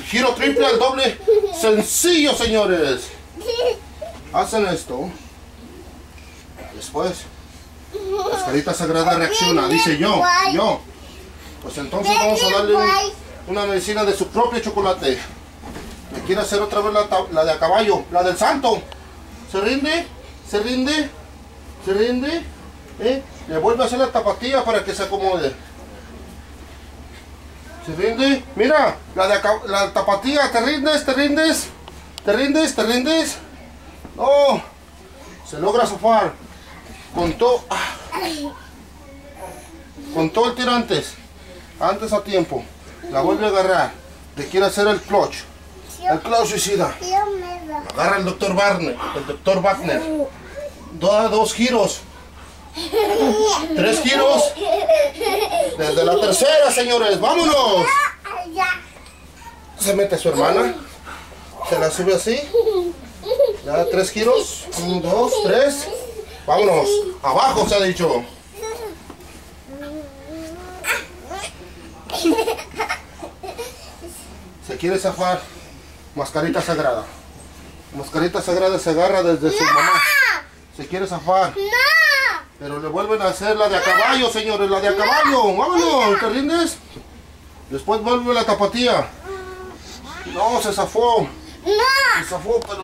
El giro triple al doble. Sencillo, señores. Hacen esto. Después, la escarita sagrada reacciona. Dice yo, yo. Pues entonces vamos a darle un- una medicina de su propio chocolate. Me quiere hacer otra vez la, la de a caballo, la del santo. ¿Se rinde? ¿Se rinde? ¿Se rinde? ¿Eh? Le vuelve a hacer la tapatía para que se acomode. ¿Se rinde? Mira, la de la tapatía, ¿te rindes? ¿Te rindes? ¿Te rindes? ¿Te rindes? No. Se logra zafar. Con todo. ah. Con todo el tirantes. Antes a tiempo. La vuelve a agarrar. Le quiere hacer el clutch. El clutch suicida. Agarra el doctor Barney, el doctor Wagner. Dos giros. Tres giros. Desde la tercera, señores. ¡Vámonos! Se mete su hermana. Se la sube así. Le da tres giros. Uno, dos, tres. Vámonos. Abajo se ha dicho. Se quiere zafar. Mascarita sagrada. Mascarita sagrada se agarra desde su mamá. Se quiere zafar. Pero le vuelven a hacer la de a caballo, señores, la de a caballo. Vámonos, ¿te rindes? Después vuelve la tapatía. No, se zafó. Se zafó, pero...